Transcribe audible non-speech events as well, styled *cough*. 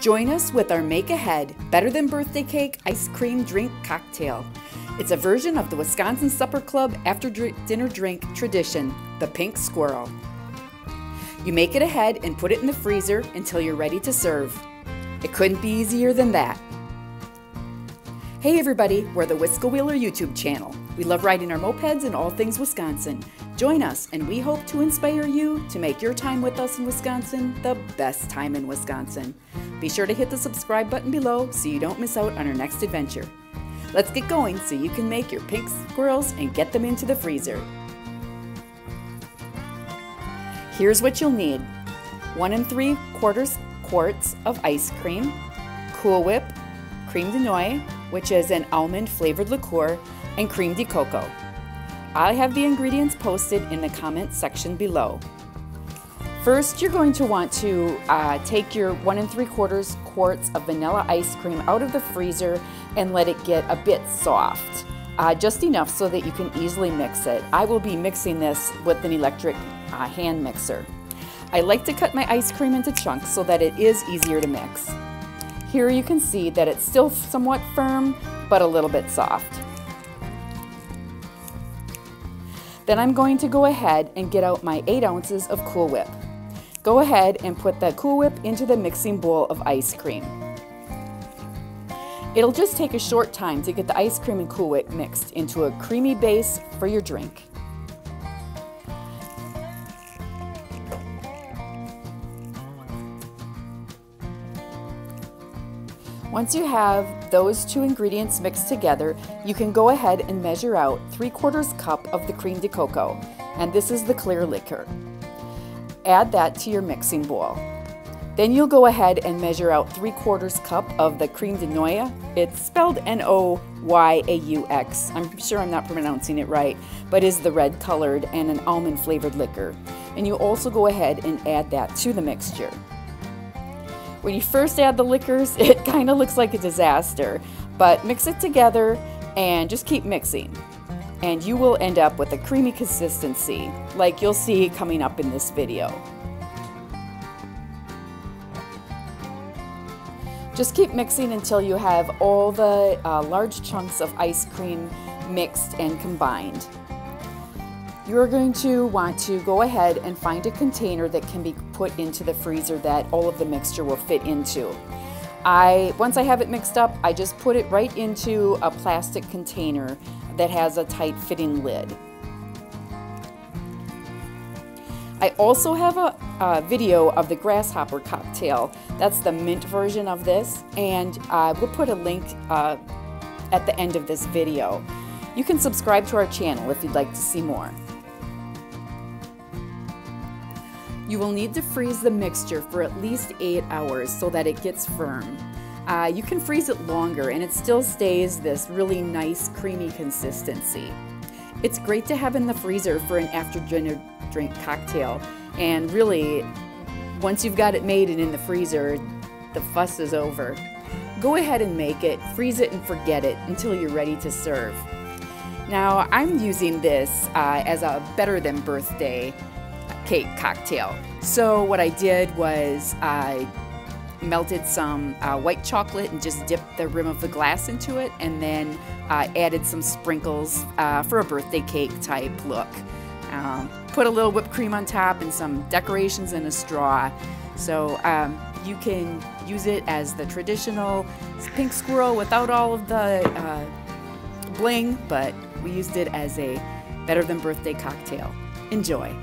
Join us with our Make Ahead Better Than Birthday Cake Ice Cream Drink Cocktail. It's a version of the Wisconsin Supper Club after dinner drink tradition, the Pink Squirrel. You make it ahead and put it in the freezer until you're ready to serve. It couldn't be easier than that. Hey everybody, we're the WISCO Wheeler YouTube channel. We love riding our mopeds and all things Wisconsin. Join us and we hope to inspire you to make your time with us in Wisconsin the best time in Wisconsin. Be sure to hit the subscribe button below so you don't miss out on our next adventure. Let's get going so you can make your pink squirrels and get them into the freezer. Here's what you'll need. One and three quarters quarts of ice cream, Cool Whip, creme de noyaux, which is an almond flavored liqueur, and creme de cocoa. I have the ingredients posted in the comment section below. First, you're going to want to uh, take your one and three quarters quarts of vanilla ice cream out of the freezer and let it get a bit soft. Uh, just enough so that you can easily mix it. I will be mixing this with an electric uh, hand mixer. I like to cut my ice cream into chunks so that it is easier to mix. Here you can see that it's still somewhat firm, but a little bit soft. Then I'm going to go ahead and get out my 8 ounces of Cool Whip. Go ahead and put the Cool Whip into the mixing bowl of ice cream. It'll just take a short time to get the ice cream and Cool Whip mixed into a creamy base for your drink. Once you have those two ingredients mixed together, you can go ahead and measure out 3 quarters cup of the cream de cocoa, and this is the clear liquor. Add that to your mixing bowl. Then you'll go ahead and measure out 3 quarters cup of the cream de noyaux. It's spelled N-O-Y-A-U-X. I'm sure I'm not pronouncing it right, but is the red colored and an almond flavored liquor. And you also go ahead and add that to the mixture. When you first add the liquors, *laughs* it kind of looks like a disaster, but mix it together and just keep mixing. And you will end up with a creamy consistency, like you'll see coming up in this video. Just keep mixing until you have all the uh, large chunks of ice cream mixed and combined you're going to want to go ahead and find a container that can be put into the freezer that all of the mixture will fit into. I Once I have it mixed up, I just put it right into a plastic container that has a tight fitting lid. I also have a, a, video of the grasshopper cocktail. That's the mint version of this, and I will put a link uh, at the end of this video. You can subscribe to our channel if you'd like to see more. You will need to freeze the mixture for at least 8 hours so that it gets firm. Uh, you can freeze it longer and it still stays this really nice creamy consistency. It's great to have in the freezer for an after dinner drink cocktail and really once you've got it made and in the freezer the fuss is over. Go ahead and make it, freeze it and forget it until you're ready to serve. Now I'm using this uh, as a better than birthday cake cocktail. So what I did was I melted some uh, white chocolate and just dipped the rim of the glass into it and then uh, added some sprinkles uh, for a birthday cake type look. Um, put a little whipped cream on top and some decorations and a straw. So um, you can use it as the traditional pink squirrel without all of the uh, bling, but we used it as a better than birthday cocktail. Enjoy.